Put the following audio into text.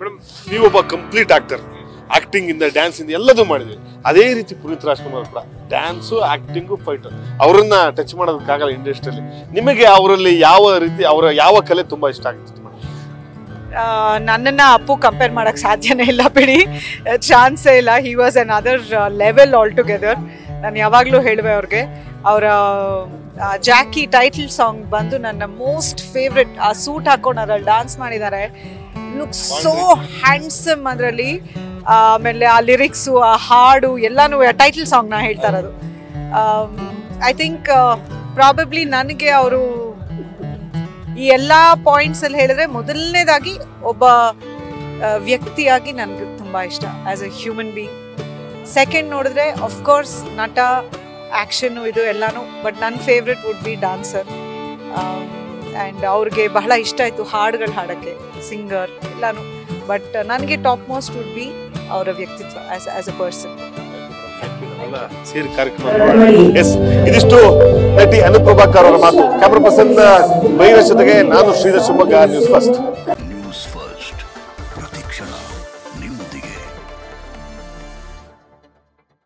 Madam ನೀವೊಬ್ಬ complete actor acting ಇಂದ dance ಇಂದ ಎಲ್ಲದೂ ಮಾಡಿದ್ವಿ ಅದೇ ರೀತಿ ಪುನೀತ್ ರಾಜ್ಕುಮಾರ್ ಕೂಡ. ಡ್ಯಾನ್ಸು ಆಕ್ಟಿಂಗು ಫೈಟರ್ ಅವರನ್ನ ಟಚ್ ಮಾಡೋದಕ್ಕಾಗಲ್ಲ ಇಂಡಸ್ಟ್ರಿಯಲ್ಲಿ ನಿಮಗೆ ಅವರಲ್ಲಿ ಯಾವ ರೀತಿ, ಅವರ ಯಾವ ಕಲೆ ತುಂಬಾ ಇಷ್ಟ ಆಗುತ್ತೆ ನನ್ನನ್ನು ಅಪ್ಪು ಕಂಪೇರ್ ಮಾಡಕ್ ಸಾಧ್ಯನೇ ಇಲ್ಲ ಬಿಡಿ. ಚಾನ್ಸೇ ಇಲ್ಲ. He was on other level altogether ನಾನು ಯಾವಾಗಲೂ ಹೇಳುವೆ ಅವ್ರಿಗೆ. ಅವರ ಜಾಕಿ ಟೈಟಲ್ ಸಾಂಗ್ ಬಂದು ನನ್ನ ಮೋಸ್ಟ್ ಫೇವ್ರೆಟ್ ಆ ಸೂಟ್ ಹಾಕೊಂಡು ಅದ್ರಲ್ಲಿ ಡಾನ್ಸ್ ಮಾಡಿದ್ದಾರೆ. ಲುಕ್ ಸೋ ಹ್ಯಾಂಡ್ಸಮ್ ಅದರಲ್ಲಿ. ಆಮೇಲೆ ಆ ಲಿರಿಕ್ಸು ಆ ಹಾಡು ಎಲ್ಲಾನು ಟೈಟಲ್ ಸಾಂಗ್ನ ಹೇಳ್ತಾ ಇರೋದು. ಐ ಥಿಂಕ್ ಪ್ರಾಬಬ್ಲಿ ನನಗೆ ಅವರು ಈ ಎಲ್ಲ ಪಾಯಿಂಟ್ಸಲ್ಲಿ ಹೇಳಿದ್ರೆ ಮೊದಲನೇದಾಗಿ ಒಬ್ಬ ವ್ಯಕ್ತಿಯಾಗಿ ನನಗೆ ತುಂಬ ಇಷ್ಟ as a human being second ನೋಡಿದ್ರೆ ಅಫ್ಕೋರ್ಸ್ ನಟ ಆ್ಯಕ್ಷನ್ನು ಇದು ಎಲ್ಲಾನು ಬಟ್ ನನ್ನ favourite would be dancer and ಅವ್ರಿಗೆ ಬಹಳ ಇಷ್ಟ ಆಯಿತು ಹಾಡುಗಳು ಹಾಡೋಕ್ಕೆ ಸಿಂಗರ್ ಎಲ್ಲಾನು. ಬಟ್ ನನಗೆ ಟಾಪ್ ಮೋಸ್ಟ್ ವುಡ್ ಬಿ ಅವರ ವ್ಯಕ್ತಿತ್ವ ಆಸ್ ಆಸ್ ಅ ಪರ್ಸನ್ ಎಲ್ಲ ಸೇರಿ ಕಾರ್ಯಕ್ರಮ ಎಸ್ ಇದಿಷ್ಟು ನಟಿ ಅನುಪ್ರಭಾಕರ್ ಅವರ ಮಾತು. ಕ್ಯಾಮ್ರಾ ಪರ್ಸನ್ ಬೈರ ಜೊತೆಗೆ ನಾನು Sridhar Shivamogga news first news first ಪ್ರತಿಕ್ಷಣ. ನಿಮ್ಮೊಂದಿಗೆ